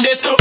This.